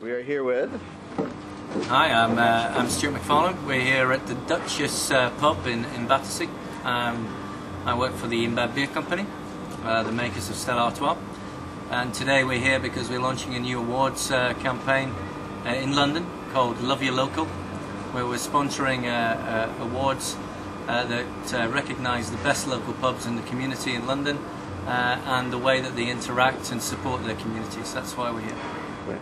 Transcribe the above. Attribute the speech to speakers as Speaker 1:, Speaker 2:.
Speaker 1: We are here with.
Speaker 2: Hi, I'm, uh, I'm Stuart MacFarlane. We're here at the Duchess uh, pub in, in Battersea. Um, I work for the InBev Beer Company, uh, the makers of Stella Artois. And today we're here because we're launching a new awards uh, campaign uh, in London called Love Your Local, where we're sponsoring uh, awards that recognise the best local pubs in the community in London and the way that they interact and support their communities. That's why we're here.
Speaker 1: Right.